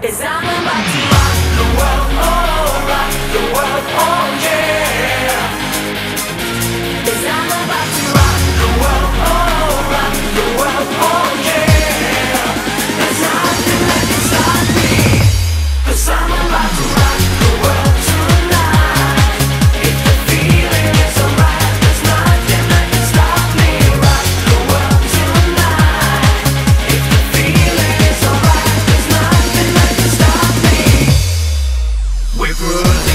Cause I'm about to Good.